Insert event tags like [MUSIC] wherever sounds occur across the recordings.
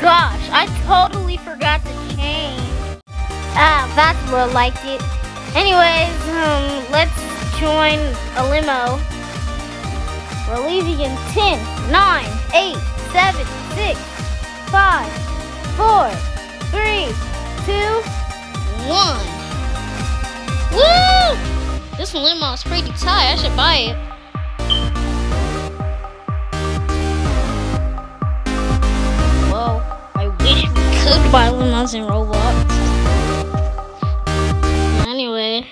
gosh, I totally forgot to change. Ah, that's more like it. Anyways, um, let's join a limo. We're leaving in 10, 9, 8, 7, 6, 5, 4, 3, 2, 1. Woo! This limo is pretty tight. I should buy it. Buy limos in Roblox. Anyway.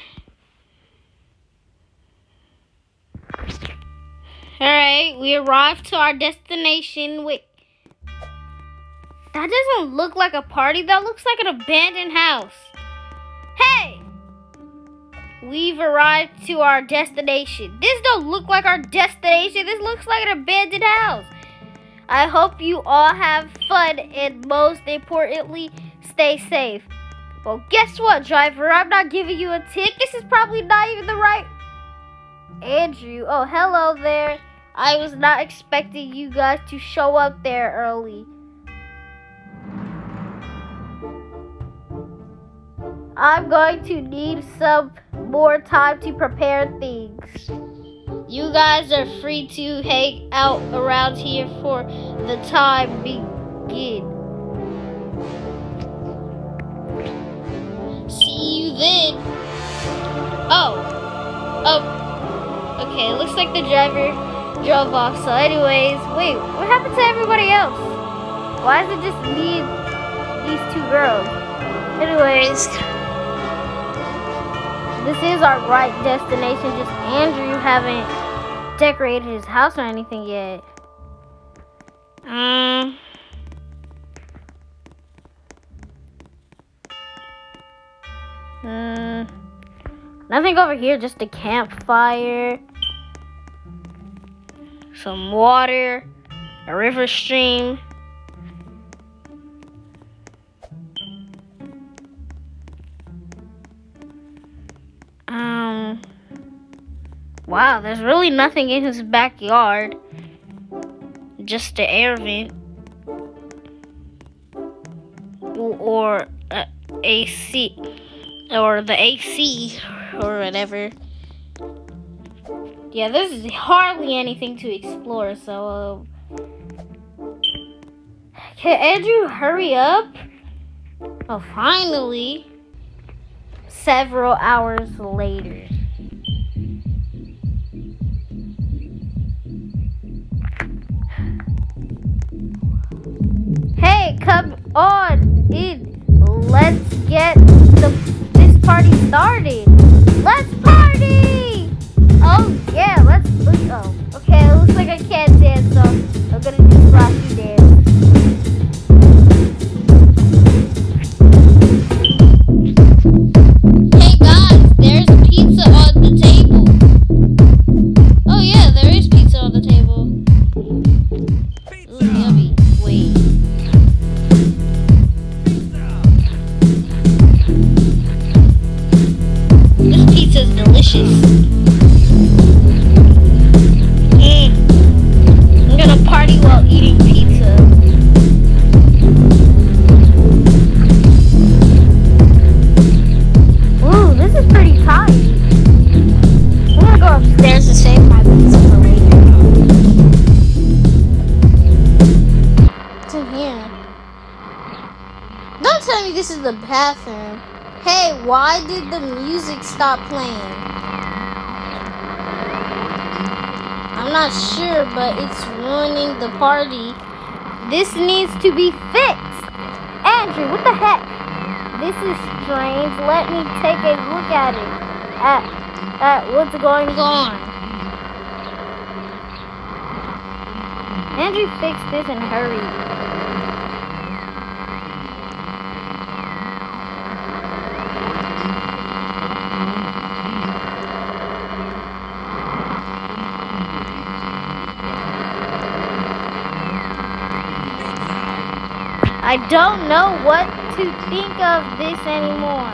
Alright, we arrived to our destination. Wait. That doesn't look like a party. That looks like an abandoned house. Hey! We've arrived to our destination. This don't look like our destination. This looks like an abandoned house. I hope you all have fun and most importantly, stay safe. Well, guess what, driver? I'm not giving you a ticket. This is probably not even the right Andrew. Oh, hello there. I was not expecting you guys to show up there early. I'm going to need some more time to prepare things. You guys are free to hang out around here for the time begin. See you then. Oh. Oh. Okay, looks like the driver drove off. So anyways, wait, what happened to everybody else? Why is it just me and these two girls? Anyways, this is our right destination. Just Andrew haven't decorated his house or anything yet. Um. Hmm. Nothing over here, just a campfire, some water, a river stream. Wow, there's really nothing in his backyard. Just the air vent. Or, uh, AC. Or the AC. Or whatever. Yeah, there's hardly anything to explore, so... Uh, can Andrew hurry up? Oh, finally several hours later. Come on in. Let's get the, this party started. Let's party! Delicious. Mm. I'm gonna party while eating pizza. Ooh, this is pretty tight. I'm gonna go upstairs to save my pizza later. Here? Don't tell me this is the bathroom. Hey, why did the music stop playing? I'm not sure, but it's ruining the party. This needs to be fixed. Andrew, what the heck? This is strange. Let me take a look at it. At, at what's going on. Andrew, fix this and hurry. I don't know what to think of this anymore.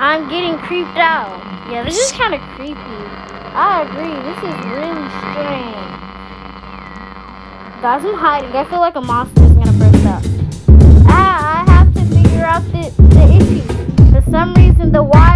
I'm getting creeped out. Yeah, this is kind of creepy. I agree. This is really strange. Guys, I'm hiding. I feel like a monster is gonna burst out. Ah, I have to figure out the, the issue. For some reason, the wire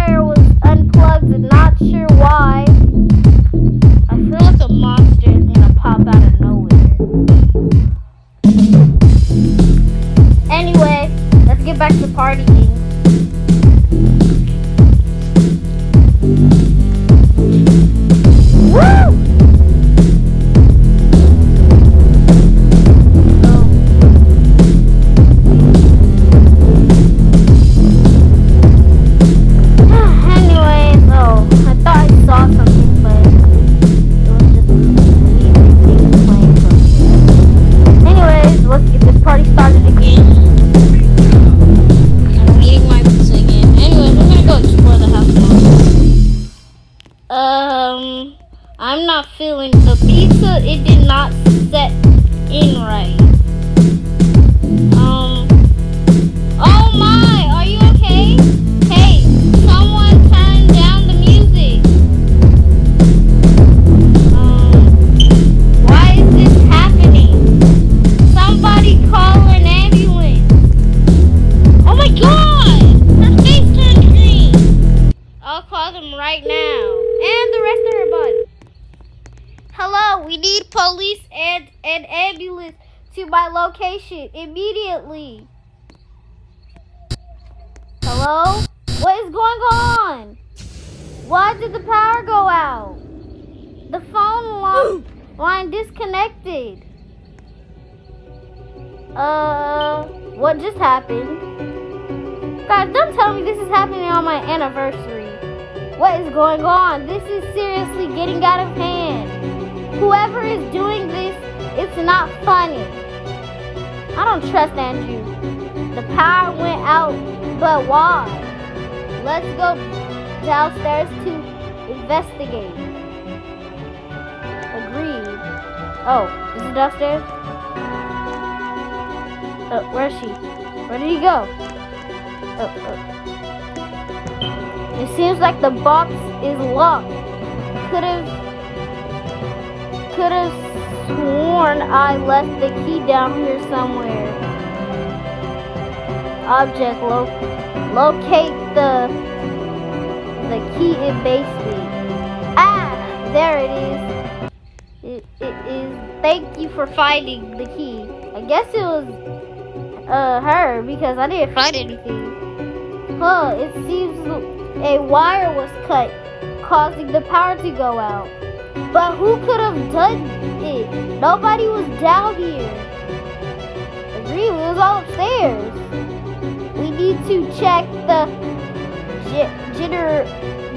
It did not set in right. We need police and an ambulance to my location immediately. Hello? What is going on? Why did the power go out? The phone line, [GASPS] line disconnected. Uh, what just happened? Guys, don't tell me this is happening on my anniversary. What is going on? This is seriously getting out of hand. Whoever is doing this, it's not funny. I don't trust Andrew. The power went out, but why? Let's go downstairs to investigate. Agreed. Oh, is it downstairs? Uh, where is she? Where did he go? Uh, uh. It seems like the box is locked. Could have, could have sworn I left the key down here somewhere. Object lo locate the the key in basement. Ah, there it is. It, it is. Thank you for finding the key. I guess it was uh her because I didn't find anything. Huh, it seems a wire was cut, causing the power to go out. But who could have done it? Nobody was down here. Agree, it was all upstairs. We need to check the jitter,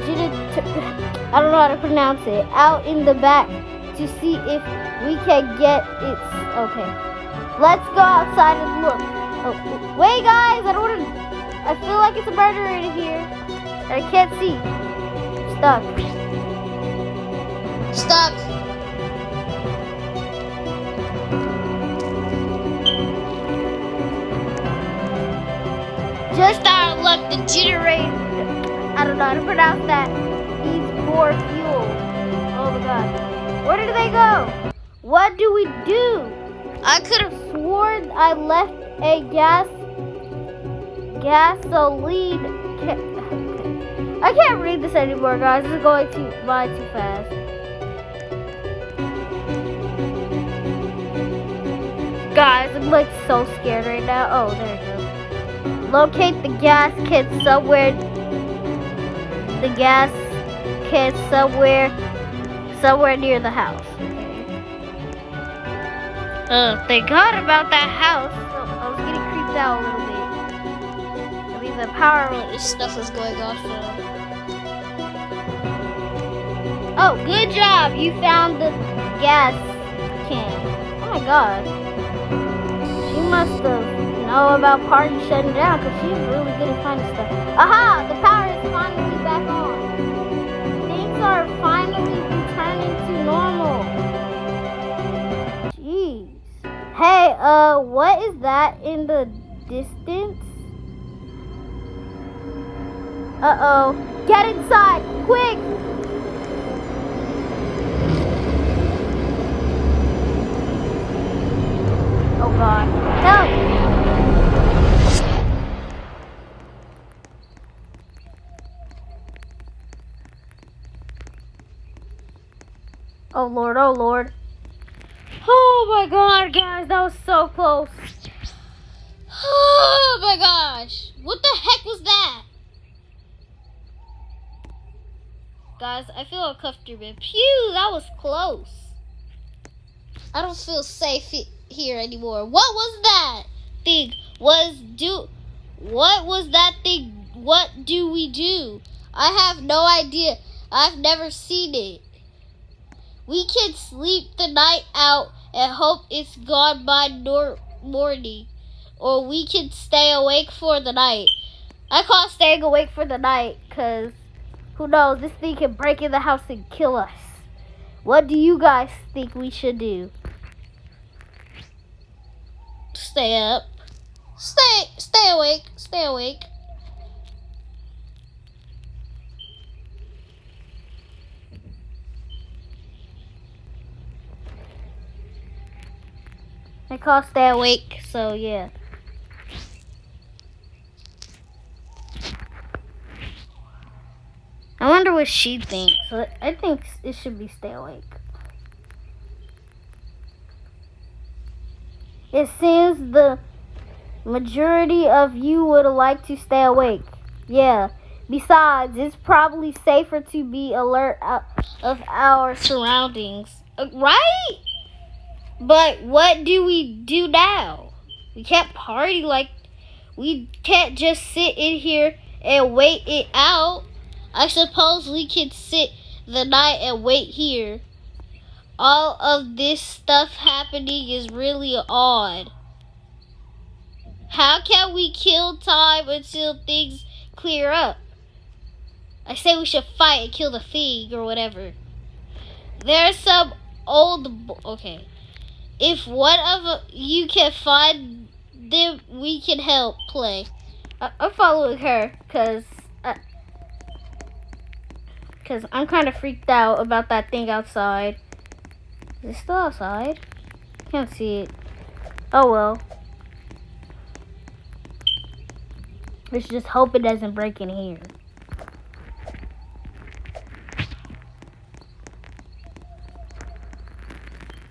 jitter, [LAUGHS] I don't know how to pronounce it, out in the back to see if we can get it. Okay. Let's go outside and look. Oh, wait, guys, I don't want to. I feel like it's a murderer in here. I can't see. Stuck. Stuck. Just our luck, the generator. I don't know how to pronounce that. Needs more fuel. Oh my god. Where did they go? What do we do? I could have sworn I left a gas gasoline. I can't read this anymore, guys. Is going too by too fast. Guys, I'm like so scared right now. Oh, there it goes. Locate the gas kit somewhere. The gas kit somewhere, somewhere near the house. Oh, thank God about that house. So I was getting creeped out a little bit. I mean, the power stuff is going off. So. Oh, good job! You found the gas can. Oh my God. Must have know about party shutting down because she's really good at finding stuff. Aha! The power is finally back on. Things are finally returning to normal. Jeez. Hey, uh, what is that in the distance? Uh-oh. Get inside! Quick! Oh god. Help! Oh lord, oh lord. Oh my god, guys, that was so close. Oh my gosh. What the heck was that? Guys, I feel uncomfortable. Pew, that was close. I don't feel safe here anymore. What was that thing? Was do what was that thing? What do we do? I have no idea. I've never seen it. We can sleep the night out and hope it's gone by nor- morning, or we can stay awake for the night. I call staying awake for the night because who knows, this thing can break in the house and kill us. What do you guys think we should do? Stay up. Stay stay awake. Stay awake. I call stay awake, so yeah. I wonder what she thinks. I think it should be stay awake. It seems the majority of you would like to stay awake. Yeah. Besides, it's probably safer to be alert of our surroundings. Uh, right? But what do we do now? We can't party like we can't just sit in here and wait it out. I suppose we can sit the night and wait here. All of this stuff happening is really odd. How can we kill time until things clear up? I say we should fight and kill the thing or whatever. There's some old. Okay. If one of you can find them, we can help play. I, am following her because because I'm kind of freaked out about that thing outside. Is it still outside? Can't see it. Oh well. Let's just hope it doesn't break in here.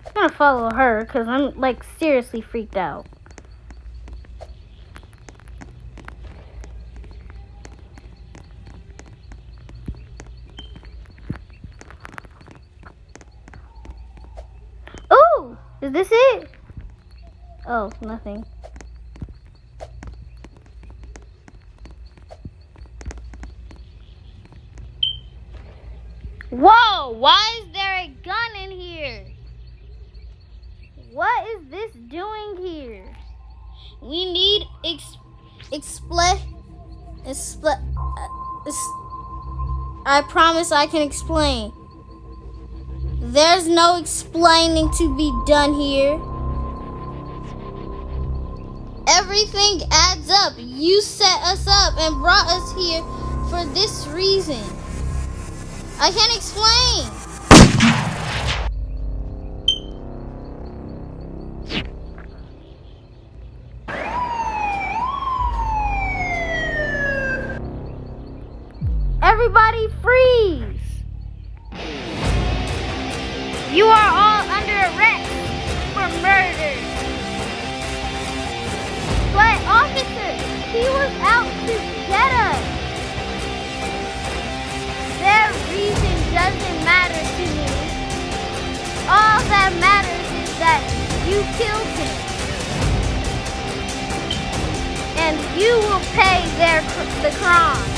I'm gonna follow her because I'm like seriously freaked out. Oh, is this it? Oh, nothing. Whoa, why is there a gun in here? What is this doing here? We need ex explain. Expl uh, I promise I can explain. There's no explaining to be done here. Everything adds up. You set us up and brought us here for this reason. I can't explain. You are all under arrest for murder. But officer, he was out to get us. Their reason doesn't matter to me. All that matters is that you killed him. And you will pay their the crime.